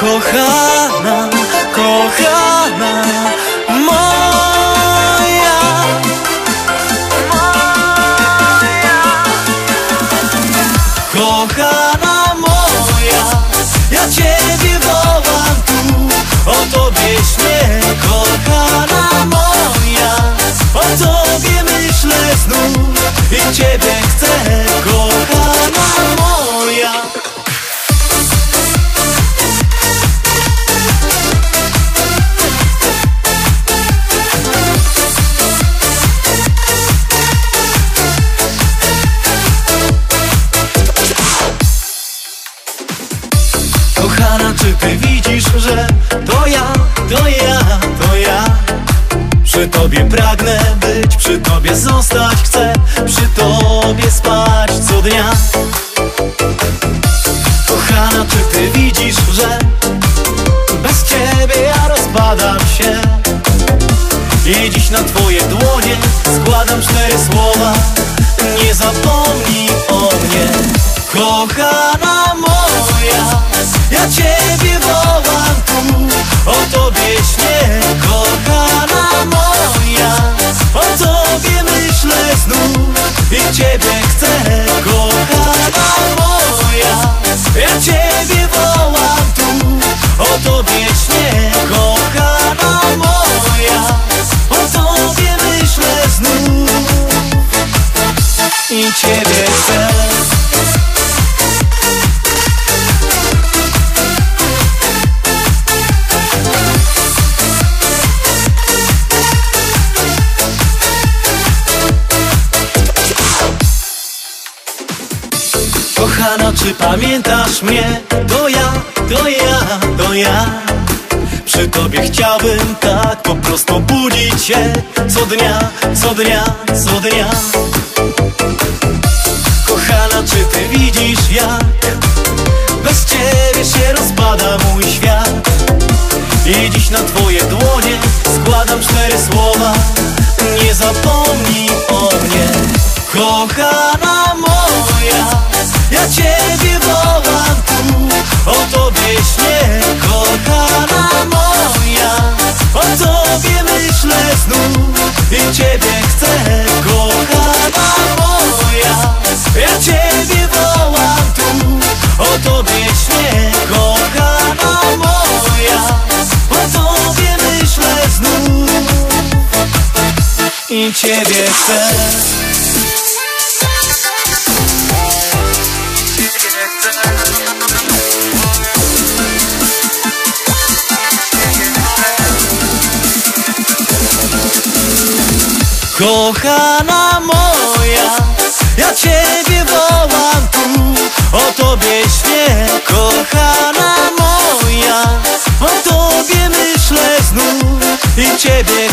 Kochana, kochana moja. Kochana moja, ja Ciebie wołam tu. O Tobie śnię, kochana moja. O Tobie myślę znów i Ciebie chcę, czy ty widzisz, że to ja, to ja, to ja. Przy tobie pragnę być, przy tobie zostać chcę Przy tobie spać co dnia. Kochana, czy ty widzisz, że bez ciebie ja rozpadam się? I dziś na twoje dłonie składam cztery słowa. Nie zapomnij o mnie Kochana moja. Ja ciebie Kochana, czy pamiętasz mnie? To ja, to ja, to ja. Przy tobie chciałbym tak po prostu budzić się. Co dnia, co dnia, co dnia. Kochana, czy ty widzisz jak Bez ciebie się rozpada mój świat? I dziś na twoje dłonie składam cztery słowa. Nie zapomnij o mnie. Kochana ciebie chcę. Kochana moja, ja ciebie wołam tu O tobie śnię, kochana moja O tobie myślę znów i ciebie